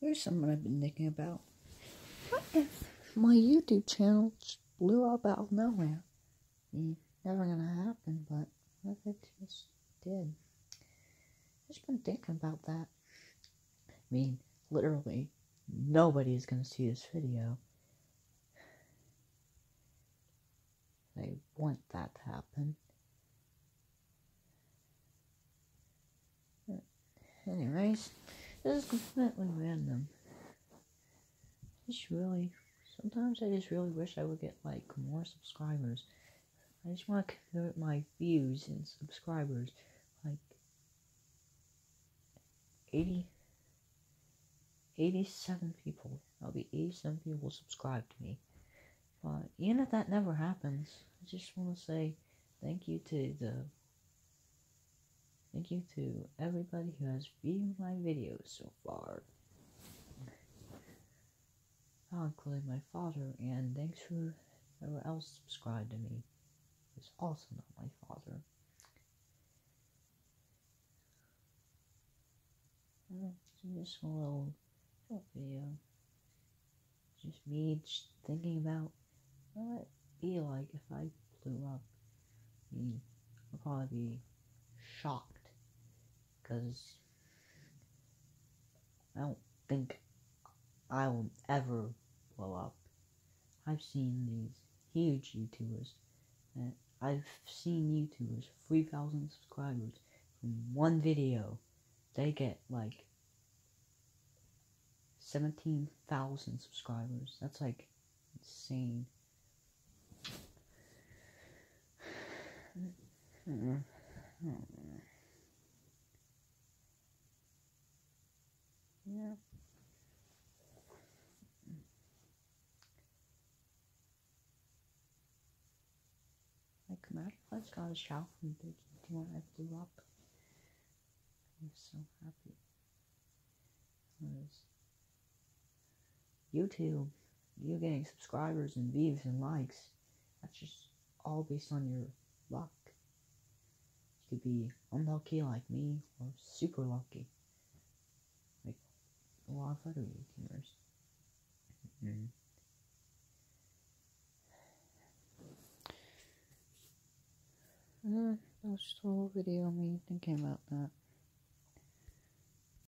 Here's something I've been thinking about. What if my YouTube channel just blew up out of nowhere? I mean, never gonna happen, but what if it just did? I've just been thinking about that. I mean, literally, nobody is gonna see this video. They want that to happen. Anyways, this is completely random. Just really, sometimes I just really wish I would get like more subscribers. I just want to convert my views and subscribers. Like 80, 87 people. I'll be 87 people subscribe to me. But even if that never happens, I just want to say thank you to the Thank you to everybody who has viewed my videos so far. I'll include my father, and thanks for whoever else subscribed to me. It's also not my father. Just a little short video. Just me just thinking about what it'd be like if I blew up. I mean, I'd probably be shocked because I don't think I will ever blow up. I've seen these huge YouTubers that I've seen YouTubers 3,000 subscribers from one video. They get like 17,000 subscribers. That's like insane. Hmm. If I just got a shout from Big when I blew up. I'm so happy. Because YouTube, you getting subscribers and views and likes, that's just all based on your luck. You could be unlucky like me or super lucky Like a lot of other YouTubers. Uh, that was a whole video of me thinking about that.